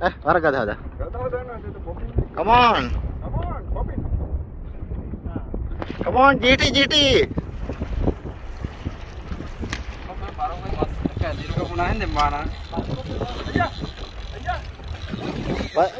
Eh, mana gada ada? Gak tahu sana ada tuh popping. Come on. Come on, popping. Come on, GT GT. Baru gue mas, kayak di rumah punahin deh mana? Ba-